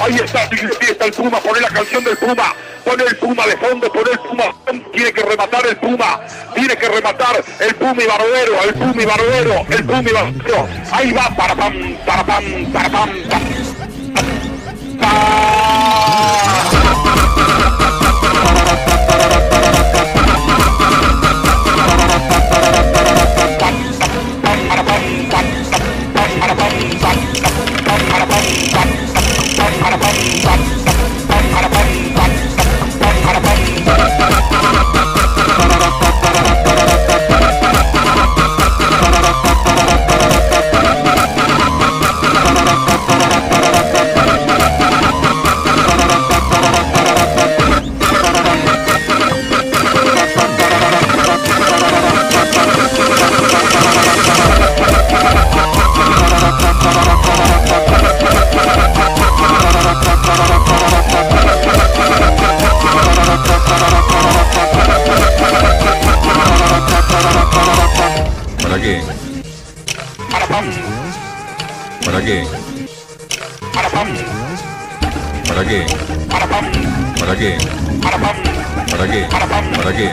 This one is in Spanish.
Ahí está Silvietti, está el Puma, pone la canción del Puma. Pone el Puma de fondo, pone el Puma. Tiene que rematar el Puma. Tiene que rematar el Puma y Barbero, el Puma y Barbero, el Puma y Barbero. Ahí va, para pam, para pam, para pam, pam. ¿Para qué? ¿Para qué? ¿Para qué? ¿Para qué? ¿Para qué? ¿Para qué?